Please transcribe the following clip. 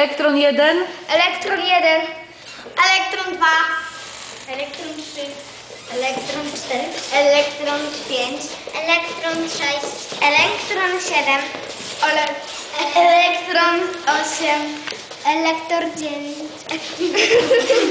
Elektron 1, Elektron 1, elektron 2, elektron 3, elektron 4, elektron 5, elektron 6, elektron 7, ole, elektron 8, elektron 9.